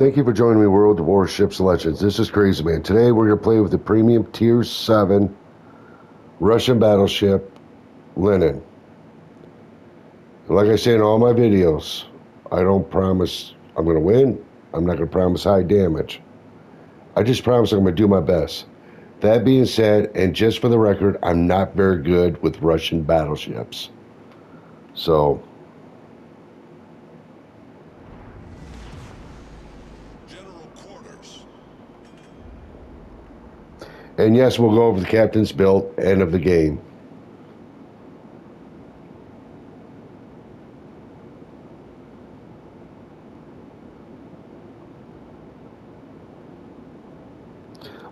Thank you for joining me, World of Warships Legends. This is Crazy Man. Today we're going to play with the Premium Tier 7 Russian Battleship Lenin. Like I say in all my videos, I don't promise I'm going to win. I'm not going to promise high damage. I just promise I'm going to do my best. That being said, and just for the record, I'm not very good with Russian battleships. So, And yes, we'll go over the captain's build, end of the game.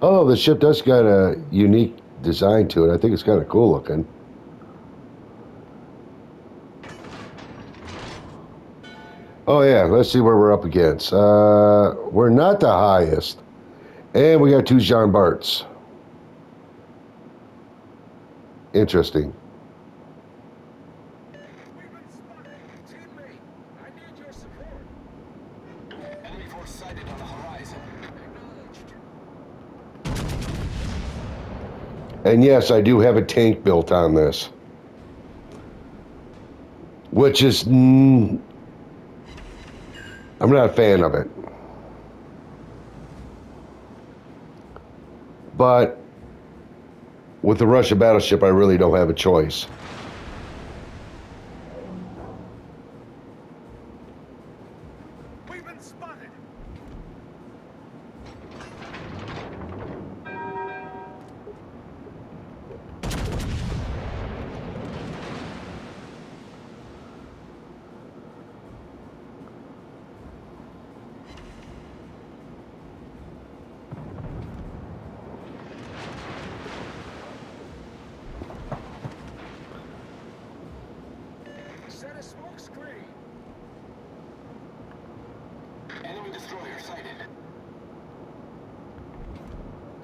Oh, the ship does got a unique design to it. I think it's kind of cool looking. Oh yeah, let's see where we're up against. Uh, we're not the highest. And we got two Jean Barts. Interesting. And yes, I do have a tank built on this. Which is... Mm, I'm not a fan of it. But with the Russian battleship, I really don't have a choice.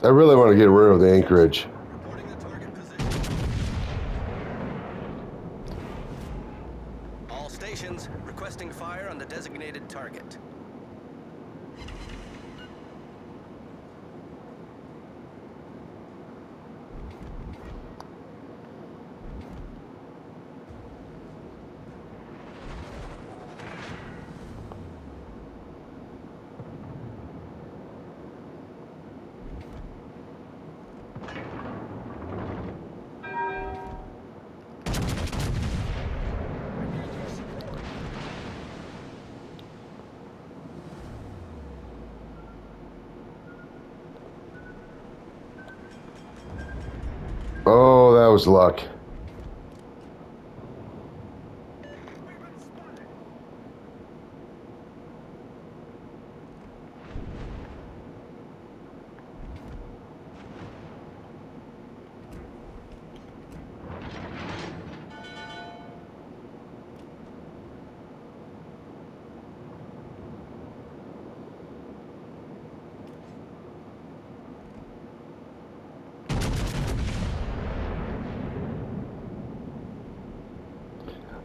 I really want to get rid of the anchorage. All stations requesting fire on the designated target. Oh, that was luck.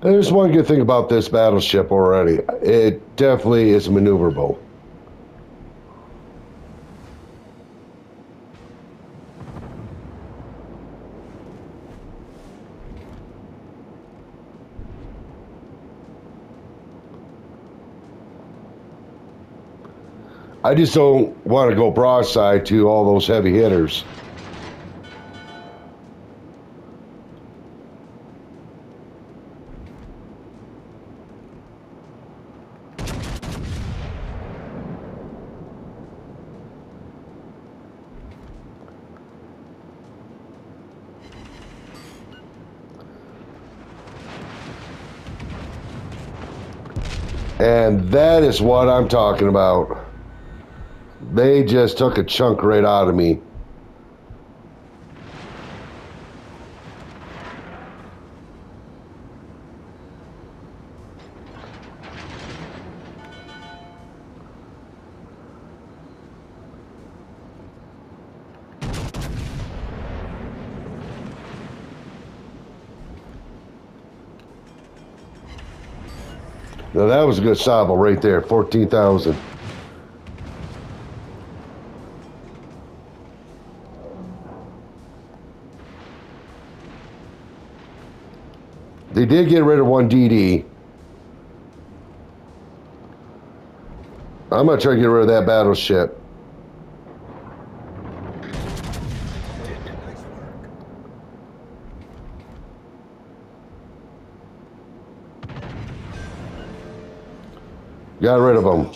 There's one good thing about this battleship already. It definitely is maneuverable. I just don't want to go broadside to all those heavy hitters. And that is what I'm talking about. They just took a chunk right out of me. Now that was a good salvo right there, 14,000. They did get rid of one DD. I'm going to try to get rid of that battleship. Got rid of them.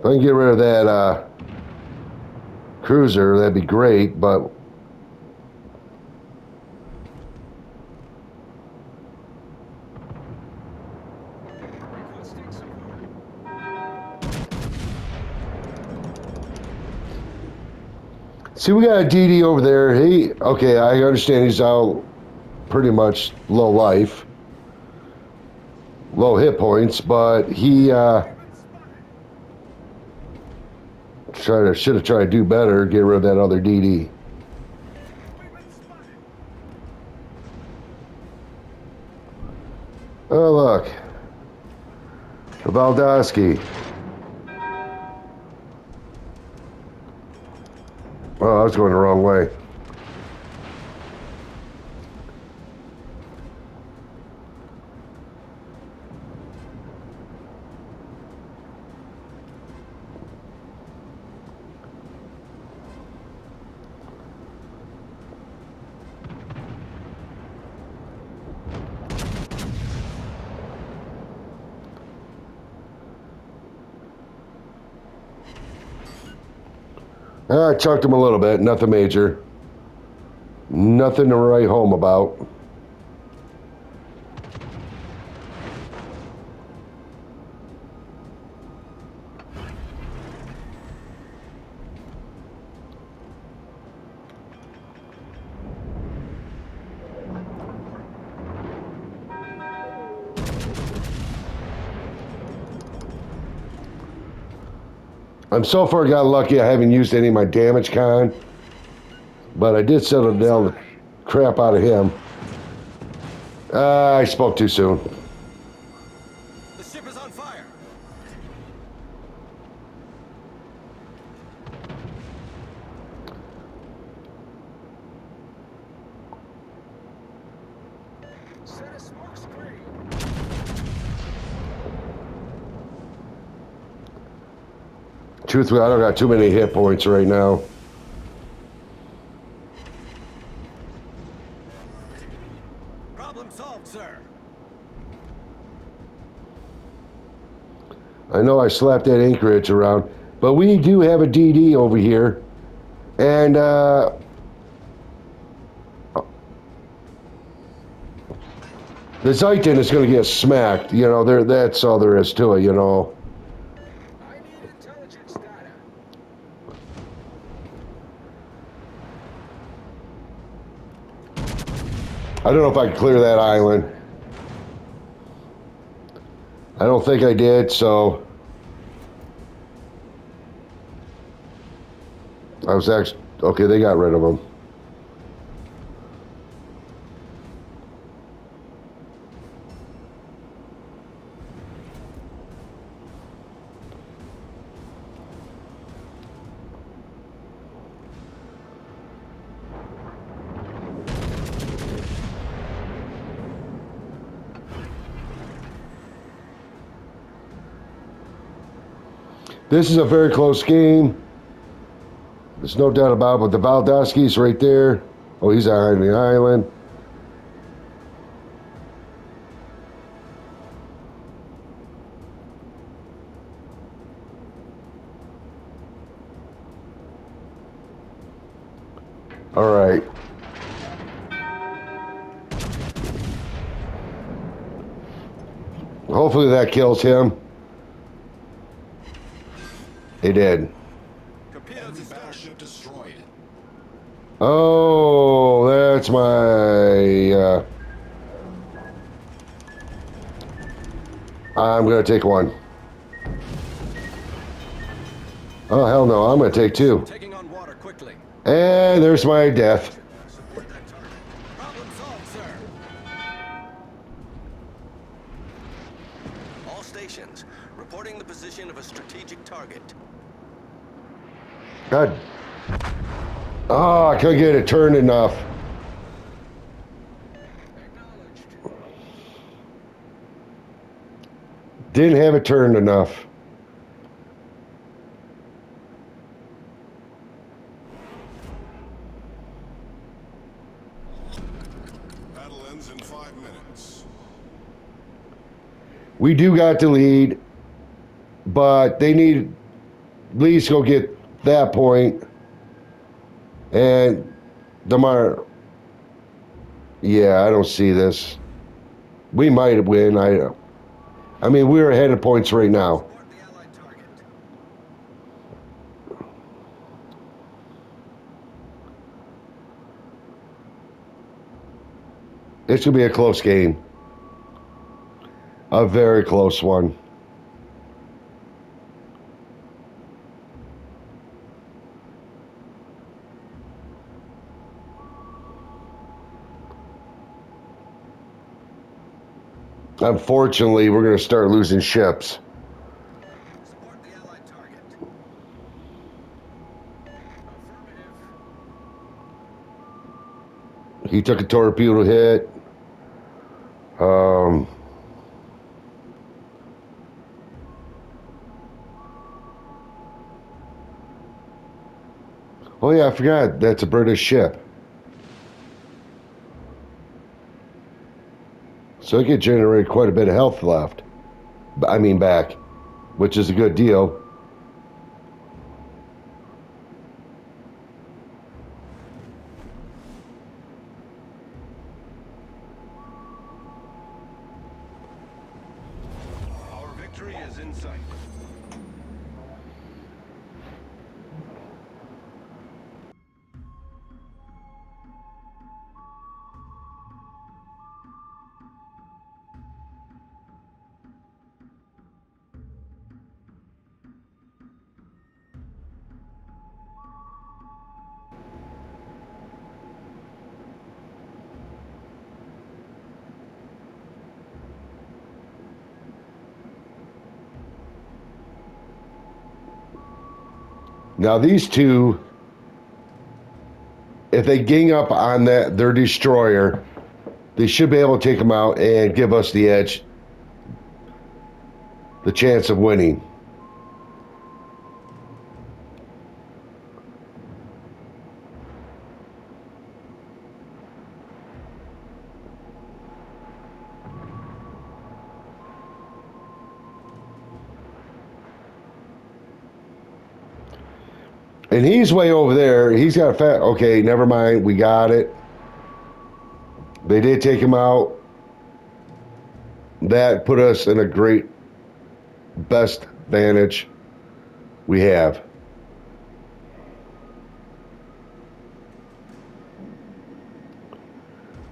If I can get rid of that uh, cruiser, that'd be great, but see, we got a DD over there. He, okay, I understand he's out pretty much low life, low hit points, but he uh, to should have tried to do better, get rid of that other DD. Oh, look. Valdoski. Oh, I was going the wrong way. Chucked him a little bit, nothing major. Nothing to write home about. I'm so far got lucky I haven't used any of my damage con. But I did settle down the crap out of him. Uh, I spoke too soon. The ship is on fire. Set a smoke screen. Truthfully, I don't got too many hit points right now. Problem solved, sir. I know I slapped that anchorage around, but we do have a DD over here. And, uh, the Zeitin is going to get smacked. You know, there. that's all there is to it, you know. I need intelligence data. I don't know if I can clear that island. I don't think I did, so. I was actually. Okay, they got rid of him. This is a very close game. There's no doubt about it, but the Valdoski's right there. Oh, he's on the island. All right. Hopefully that kills him. It did. Torpedoes Enemy is started. battleship destroyed. Oh, that's my. Uh, I'm gonna take one. Oh hell no! I'm gonna take two. Taking on water quickly. And there's my death. God. Oh, I couldn't get it turned enough. Didn't have it turned enough. Battle ends in five minutes. We do got the lead, but they need at least go get that point. And Demar, yeah, I don't see this. We might win. I, I mean, we're ahead of points right now. It's gonna be a close game. A very close one. Unfortunately, we're gonna start losing ships. He took a torpedo hit. Um, oh yeah, I forgot. That's a British ship. So it could generate quite a bit of health left. I mean back, which is a good deal. Our victory is in sight. Now these two, if they gang up on that their destroyer, they should be able to take them out and give us the edge, the chance of winning. And he's way over there. He's got a fat. Okay, never mind. We got it. They did take him out. That put us in a great, best vantage we have.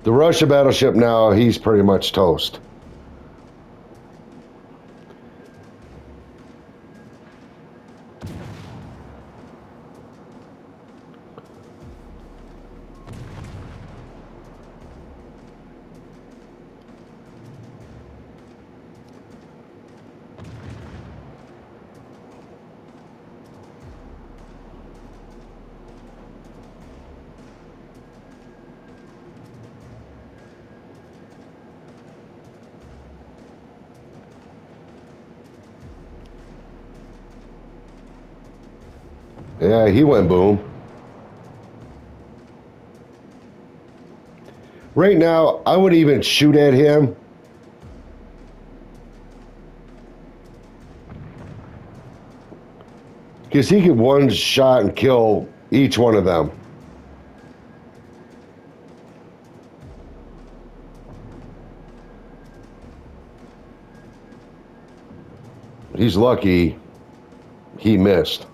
The Russia battleship now, he's pretty much toast. Yeah, he went boom. Right now, I wouldn't even shoot at him. Because he could one shot and kill each one of them. He's lucky he missed.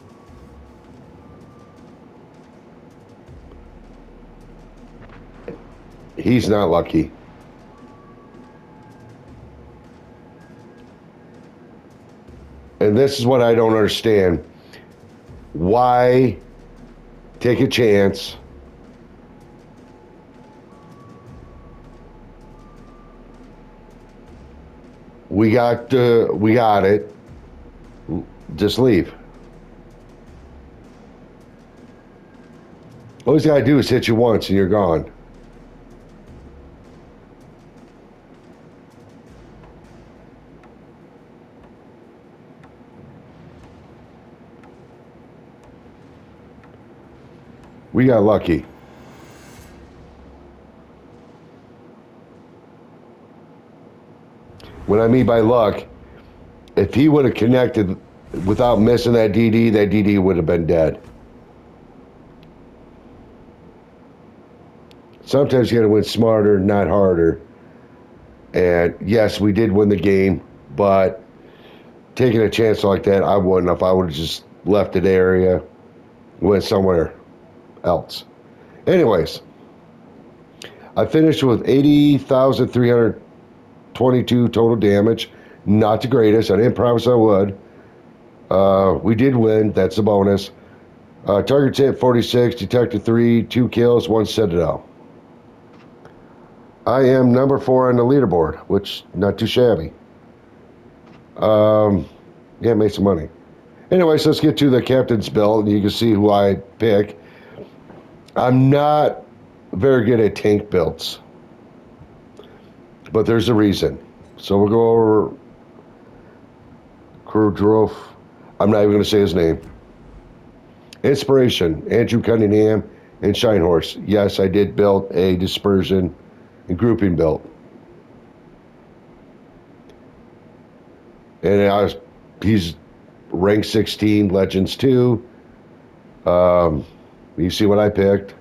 He's not lucky. And this is what I don't understand. Why take a chance? We got uh, we got it. Just leave. All he's got to do is hit you once and you're gone. We got lucky. What I mean by luck, if he would have connected without missing that DD, that DD would have been dead. Sometimes you got to win smarter, not harder. And yes, we did win the game, but taking a chance like that, I wouldn't if I would have just left that area, went somewhere else. Anyways, I finished with 80,322 total damage. Not the greatest. I didn't promise I would. Uh, we did win. That's a bonus. Uh, hit 46, detected 3, 2 kills, 1 citadel. I am number 4 on the leaderboard, which not too shabby. Um, yeah, made some money. Anyways, let's get to the captain's build. You can see who I pick. I'm not very good at tank builds, but there's a reason. So we'll go over Kurdrov. I'm not even going to say his name. Inspiration, Andrew Cunningham and Shinehorse. Yes, I did build a dispersion and grouping build. And I was, he's rank 16, Legends 2. Um, you see what I picked?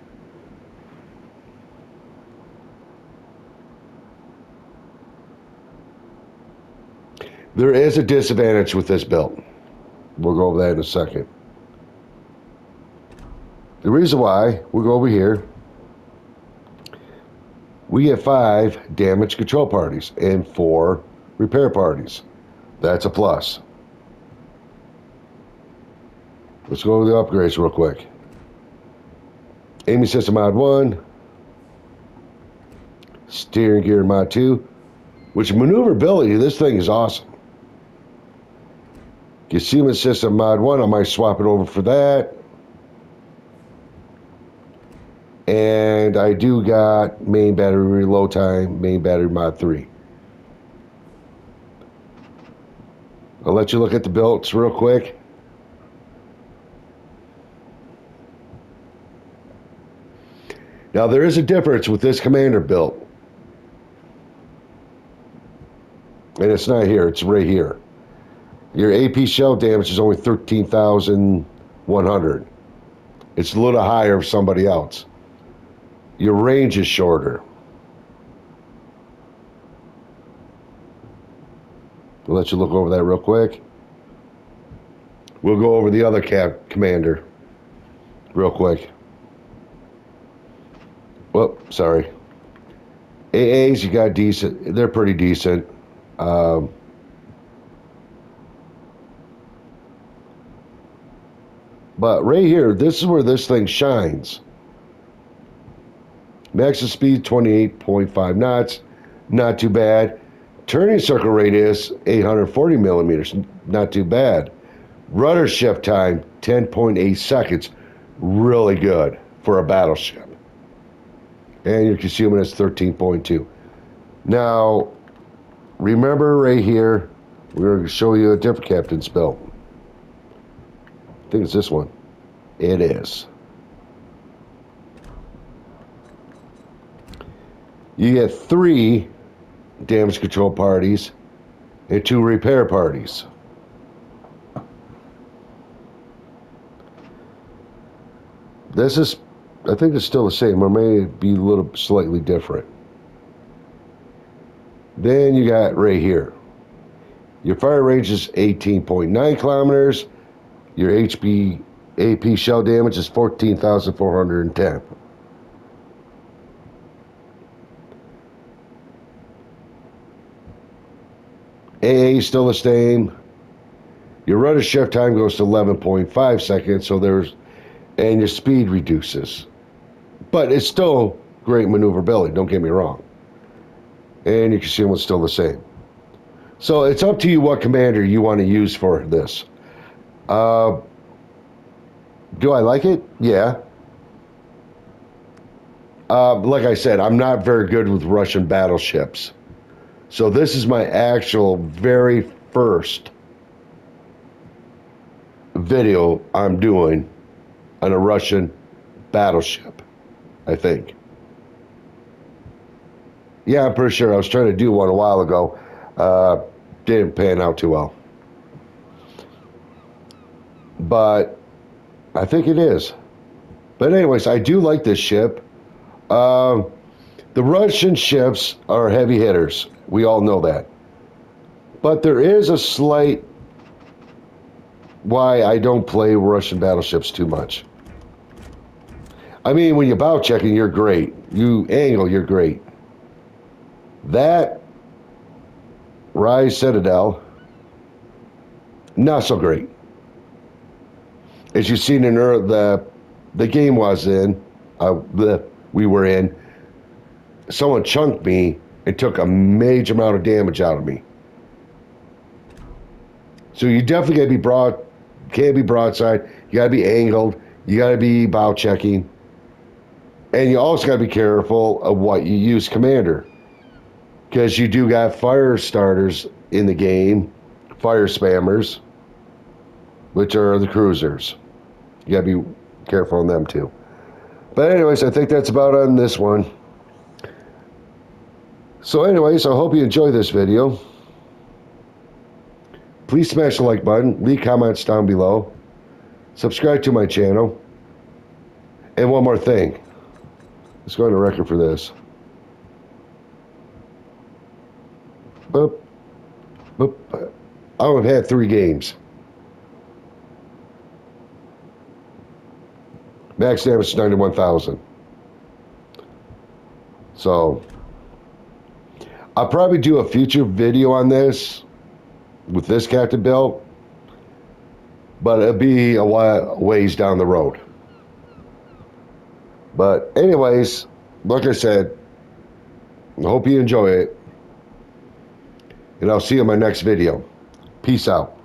There is a disadvantage with this build. We'll go over that in a second. The reason why, we'll go over here. We get five damage control parties and four repair parties. That's a plus. Let's go over the upgrades real quick. Aiming system mod 1. Steering gear mod 2. Which maneuverability, this thing is awesome. Concealment system mod 1, I might swap it over for that. And I do got main battery reload time, main battery mod 3. I'll let you look at the belts real quick. Now there is a difference with this commander built. And it's not here, it's right here. Your AP shell damage is only 13,100. It's a little higher of somebody else. Your range is shorter. I'll let you look over that real quick. We'll go over the other cap commander real quick. Well, sorry. AAs, you got decent. They're pretty decent. Um, but right here, this is where this thing shines. Maximum speed 28.5 knots, not too bad. Turning circle radius 840 millimeters, not too bad. Rudder shift time 10.8 seconds, really good for a battleship. And your concealment is 13.2. Now, remember right here, we're going to show you a different captain's belt. I think it's this one. It is. You get three damage control parties and two repair parties. This is, I think it's still the same, or may be a little slightly different. Then you got right here. Your fire range is 18.9 kilometers. Your HP AP shell damage is 14,410. AA is still the same. Your rudder shift time goes to 11.5 seconds, so there's, and your speed reduces. But it's still great maneuverability, don't get me wrong. And you can see it's still the same. So it's up to you what commander you want to use for this. Uh, do I like it? Yeah. Uh, like I said, I'm not very good with Russian battleships. So this is my actual very first video I'm doing on a Russian battleship, I think. Yeah, I'm pretty sure I was trying to do one a while ago. Uh, didn't pan out too well. But I think it is. But anyways, I do like this ship. Um, the Russian ships are heavy hitters. We all know that. But there is a slight why I don't play Russian battleships too much. I mean, when you're bow checking, you're great. You angle, you're great. That Rise Citadel, not so great. As you've seen in the the game was in, uh, the we were in, someone chunked me and took a major amount of damage out of me. So you definitely gotta be broad, can't be broadside. You gotta be angled. You gotta be bow checking, and you also gotta be careful of what you use, commander, because you do got fire starters in the game, fire spammers, which are the cruisers. You gotta be careful on them too. But anyways, I think that's about on this one. So anyways, I hope you enjoy this video. Please smash the like button, leave comments down below, subscribe to my channel, and one more thing. Let's go on the record for this. Boop, boop. I've had three games. Max damage is 91,000. So, I'll probably do a future video on this with this captain built, but it'll be a while, ways down the road. But anyways, like I said, I hope you enjoy it. And I'll see you in my next video. Peace out.